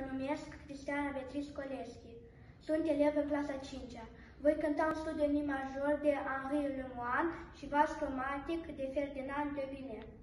Mă numesc Cristiana Beatrice Coleschi. Sunt elev în clasa 5-a. Voi cânta un studiu în major de Henri Lemoine și vas cromatic de Ferdinand de Villeneuve.